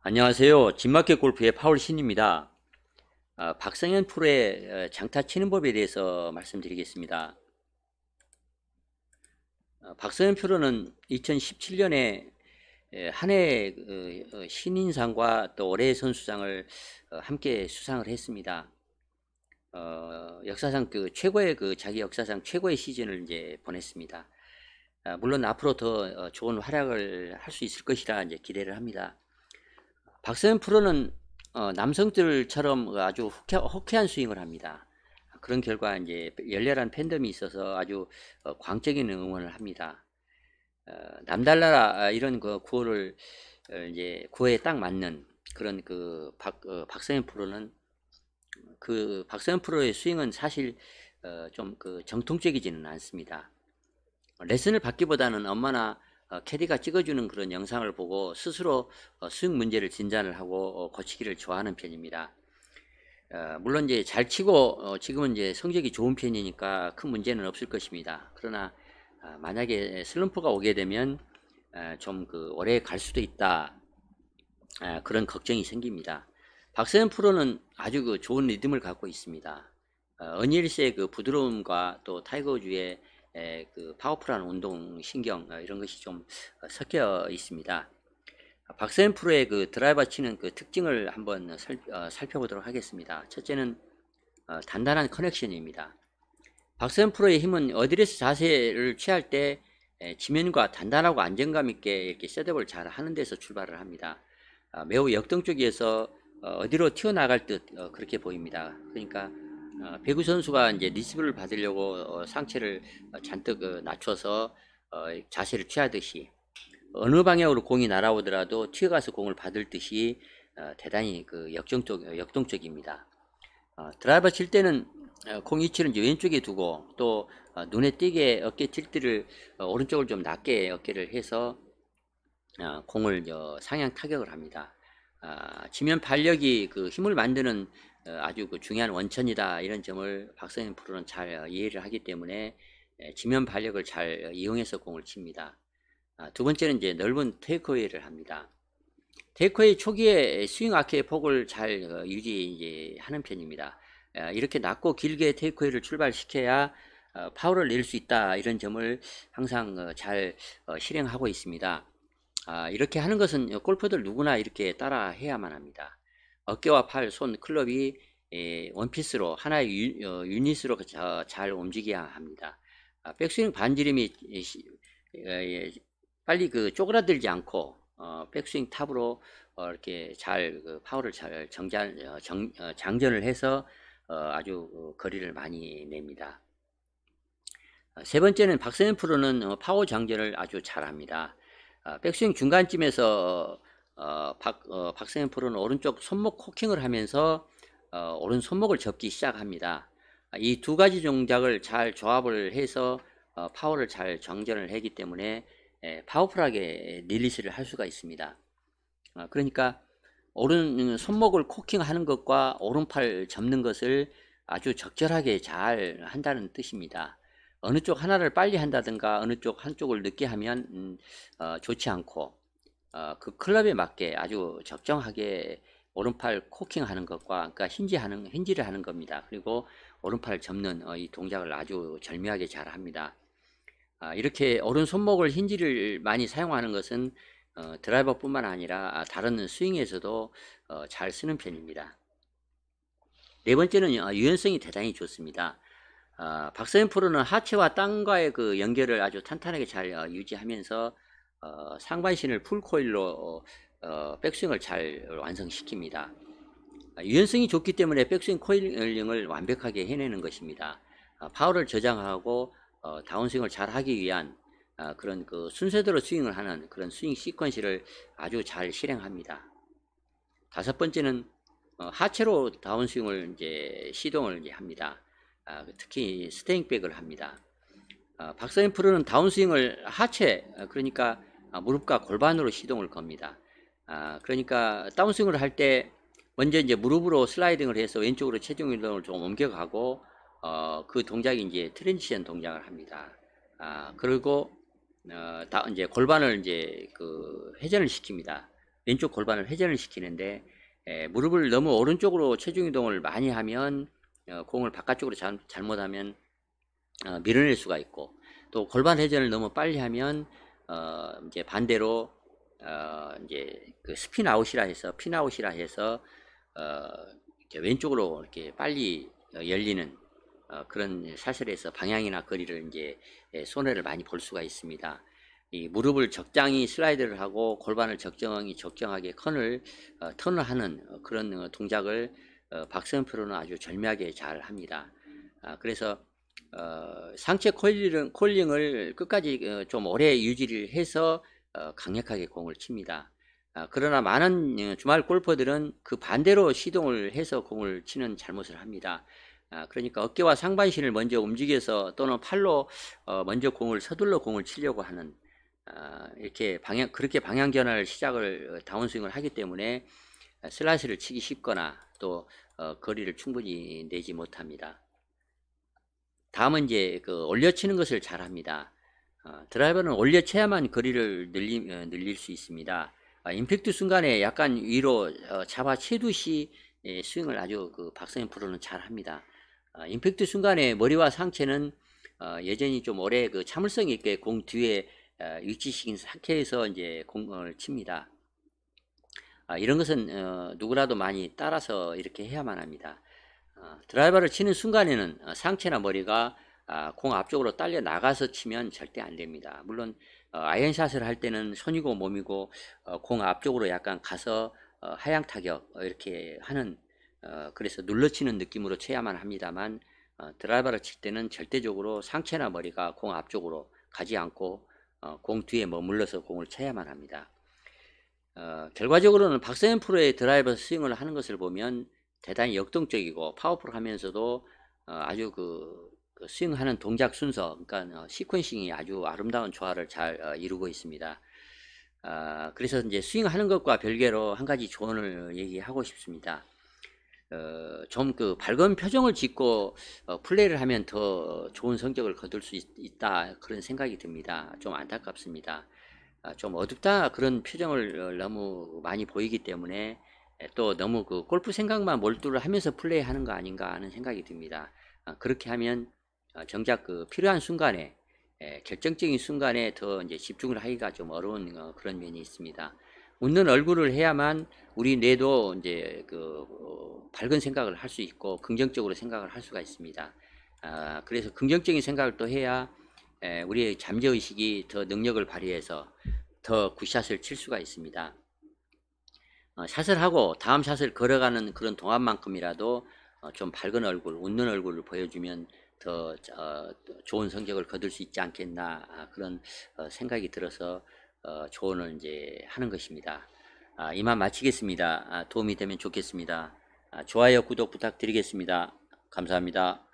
안녕하세요. 진마켓 골프의 파울 신입니다. 어, 박성현 프로의 어, 장타 치는 법에 대해서 말씀드리겠습니다. 어, 박성현 프로는 2017년에 한해 어, 어, 신인상과 또 올해의 선수상을 어, 함께 수상을 했습니다. 어, 역사상 그 최고의 그 자기 역사상 최고의 시즌을 이제 보냈습니다. 아, 물론 앞으로 더 어, 좋은 활약을 할 수 있을 것이라 이제 기대를 합니다. 박세현 프로는 어, 남성들처럼 아주 호쾌, 호쾌 한 스윙을 합니다. 그런 결과 이제 열렬한 팬덤이 있어서 아주 어, 광적인 응원을 합니다. 어, 남달라라 이런 그 구호를 어, 이제 구호에 딱 맞는 그런 그 박, 어, 박세현 프로는 그 박세현 프로의 스윙은 사실 어, 좀그 정통적이지는 않습니다. 레슨을 받기보다는 엄마나 어, 캐디가 찍어주는 그런 영상을 보고 스스로 어, 수익 문제를 진단을 하고 어, 고치기를 좋아하는 편입니다. 어, 물론 이제 잘 치고 어, 지금은 이제 성적이 좋은 편이니까 큰 문제는 없을 것입니다. 그러나 아, 만약에 슬럼프가 오게 되면 아, 좀그 오래 갈 수도 있다 아, 그런 걱정이 생깁니다. 박성현 프로는 아주 그 좋은 리듬을 갖고 있습니다. 어, 어니 엘스의 그 부드러움과 또 타이거 우즈의 에, 그 powerful한 운동 신경 어, 이런 것이 좀 어, 섞여 있습니다. 박성현 프로의 그 드라이버 치는 그 특징을 한번 살, 어, 살펴보도록 하겠습니다. 첫째는 어, 단단한 connection입니다. 박성현 프로의 힘은 어드레스 자세를 취할 때 에, 지면과 단단하고 안정감 있게 이렇게 setup을 잘 하는 데서 출발을 합니다. 아, 매우 역동적이어서 어, 어디로 튀어나갈 듯 어, 그렇게 보입니다. 그러니까 어, 배구 선수가 이제 리시브를 받으려고 어, 상체를 어, 잔뜩 어, 낮춰서 어, 자세를 취하듯이 어느 방향으로 공이 날아오더라도 튀어가서 공을 받을 듯이 어, 대단히 그 역정적, 역동적입니다. 어, 드라이버 칠 때는 어, 공 위치를 이제 왼쪽에 두고 또 어, 눈에 띄게 어깨 틸트를 어, 오른쪽을 좀 낮게 어깨를 해서 어, 공을 저 상향 타격을 합니다. 아, 지면 발력이 그 힘을 만드는 어, 아주 그 중요한 원천이다 이런 점을 박성현 프로는 잘 어, 이해를 하기 때문에 에, 지면 발력을 잘 어, 이용해서 공을 칩니다. 아, 두 번째는 이제 넓은 테이크웨이를 합니다. 테이크웨이 초기에 스윙 아크의 폭을 잘 어, 유지하는 편입니다. 아, 이렇게 낮고 길게 테이크웨이를 출발시켜야 어, 파워를 낼 수 있다 이런 점을 항상 어, 잘 어, 실행하고 있습니다. 아, 이렇게 하는 것은 골퍼들 누구나 이렇게 따라 해야만 합니다. 어깨와 팔, 손, 클럽이 에, 원피스로 하나의 유, 어, 유닛으로 자, 잘 움직여야 합니다. 아, 백스윙 반지름이 에, 시- 에, 빨리 그 쪼그라들지 않고 어, 백스윙 탑으로 어, 이렇게 잘그 파워를 잘 어, 정, 어, 장전을 해서 어, 아주 어, 거리를 많이 냅니다. 어, 세 번째는 박성현 프로는 어, 파워 장전을 아주 잘합니다. 아, 백스윙 중간쯤에서 어, 박, 어, 박성현 프로는 오른쪽 손목 코킹을 하면서 어, 오른 손목을 접기 시작합니다. 이 두 가지 동작을 잘 조합을 해서 어, 파워를 잘 장전을 하기 때문에 에, powerful하게 릴리스를 할 수가 있습니다. 어, 그러니까 오른 손목을 코킹하는 것과 오른팔 접는 것을 아주 적절하게 잘 한다는 뜻입니다. 어느 쪽 하나를 빨리 한다든가 어느 쪽 한쪽을 늦게 하면 음, 어, 좋지 않고 어, 그 클럽에 맞게 아주 적정하게 오른팔 코킹 하는 것과 그러니까 힌지 하는 힌지를 하는 겁니다. 그리고 오른팔 접는 어, 이 동작을 아주 절묘하게 잘 합니다. 아, 이렇게 오른 손목을 힌지를 많이 사용하는 것은 어, 드라이버뿐만 아니라 다른 스윙에서도 어, 잘 쓰는 편입니다. 네 번째는 어, 유연성이 대단히 좋습니다. 어, 박서현 프로는 하체와 땅과의 그 연결을 아주 탄탄하게 잘 어, 유지하면서 어, 상반신을 풀코일로 어, 어, 백스윙을 잘 완성시킵니다. 아, 유연성이 좋기 때문에 백스윙 코일링을 완벽하게 해내는 것입니다. 아, 파워를 저장하고 어, 다운스윙을 잘 하기 위한 아, 그런 그 순서대로 스윙을 하는 그런 스윙 시퀀시를 아주 잘 실행합니다. 다섯 번째는 어, 하체로 다운스윙을 이제 시동을 이제 합니다. 아, 특히 staying back을 합니다. 아, 박성현 프로는 다운스윙을 하체 아, 그러니까 아, 무릎과 골반으로 시동을 겁니다. 아, 그러니까 다운스윙을 할 때 먼저 이제 무릎으로 슬라이딩을 해서 왼쪽으로 체중 이동을 좀 옮겨가고 어, 그 동작이 이제 transition 동작을 합니다. 아, 그리고 어, 다 이제 골반을 이제 그 회전을 시킵니다. 왼쪽 골반을 회전을 시키는데 에, 무릎을 너무 오른쪽으로 체중 이동을 많이 하면 어, 공을 바깥쪽으로 잘, 잘못하면 어, 밀어낼 수가 있고 또 골반 회전을 너무 빨리 하면 어, 이제 반대로 어, 이제 그 스핀 아웃이라 해서 핀 아웃이라 해서 어, 왼쪽으로 이렇게 빨리 어, 열리는 어, 그런 사슬에서 방향이나 거리를 이제 예, 손해를 많이 볼 수가 있습니다. 이 무릎을 적당히 슬라이드를 하고 골반을 적정히 적정하게 컨을 어, 턴을 하는 어, 그런 어, 동작을 어, 박세현 프로는 아주 절묘하게 잘 합니다. 아, 그래서 어, 상체 콜링, 콜링을 끝까지 어, 좀 오래 유지를 해서 어, 강력하게 공을 칩니다. 아, 그러나 많은 어, 주말 골퍼들은 그 반대로 시동을 해서 공을 치는 잘못을 합니다. 아, 그러니까 어깨와 상반신을 먼저 움직여서 또는 팔로 어, 먼저 공을 서둘러 공을 치려고 하는 아, 이렇게 방향 그렇게 방향 전환을 시작을 어, 다운스윙을 하기 때문에 슬라이스를 치기 쉽거나 또 어, 거리를 충분히 내지 못합니다. 다음은 이제 그 올려치는 것을 잘합니다. 어, 드라이버는 올려쳐야만 거리를 늘리, 어, 늘릴 수 있습니다. 아, 임팩트 순간에 약간 위로 어, 잡아 채듯이 예, 스윙을 아주 그 박성현 프로는 잘합니다. 아, 임팩트 순간에 머리와 상체는 어, 여전히 좀 오래 그 참을성 있게 공 뒤에 어, 위치시킨 상태에서 이제 공을 칩니다. 아, 이런 것은 어, 누구라도 많이 따라서 이렇게 해야만 합니다. 어, 드라이버를 치는 순간에는 어, 상체나 머리가 아, 공 앞쪽으로 딸려 나가서 치면 절대 안 됩니다. 물론 어, 아이언샷을 할 때는 손이고 몸이고 어, 공 앞쪽으로 약간 가서 어, 하향 타격 어, 이렇게 하는 어, 그래서 눌러치는 느낌으로 쳐야만 합니다만 어, 드라이버를 칠 때는 절대적으로 상체나 머리가 공 앞쪽으로 가지 않고 어, 공 뒤에 머물러서 공을 쳐야만 합니다. 어, 결과적으로는 박세현 프로의 드라이버 스윙을 하는 것을 보면 대단히 역동적이고 파워풀하면서도 어, 아주 그, 그 스윙하는 동작 순서, 그러니까 어, 시퀀싱이 아주 아름다운 조화를 잘 어, 이루고 있습니다. 아, 그래서 이제 스윙하는 것과 별개로 한 가지 조언을 얘기하고 싶습니다. 어, 좀 그 밝은 표정을 짓고 어, 플레이를 하면 더 좋은 성적을 거둘 수 있, 다 그런 생각이 듭니다. 좀 안타깝습니다. 아, 좀 어둡다 그런 표정을 어, 너무 많이 보이기 때문에 에, 또 너무 그 골프 생각만 몰두를 하면서 플레이하는 거 아닌가 하는 생각이 듭니다. 아, 그렇게 하면 어, 정작 그 필요한 순간에 에, 결정적인 순간에 더 이제 집중을 하기가 좀 어려운 어, 그런 면이 있습니다. 웃는 얼굴을 해야만 우리 뇌도 이제 그 어, 밝은 생각을 할 수 있고 긍정적으로 생각을 할 수가 있습니다. 아, 그래서 긍정적인 생각을 또 해야 에, 우리의 잠재 의식이 더 능력을 발휘해서 더 굿샷을 칠 수가 있습니다. 어, 샷을 하고 다음 샷을 걸어가는 그런 동안만큼이라도 어, 좀 밝은 얼굴, 웃는 얼굴을 보여주면 더 어, 좋은 성적을 거둘 수 있지 않겠나 아, 그런 어, 생각이 들어서 어, 조언을 이제 하는 것입니다. 아, 이만 마치겠습니다. 아, 도움이 되면 좋겠습니다. 아, 좋아요, 구독 부탁드리겠습니다. 감사합니다.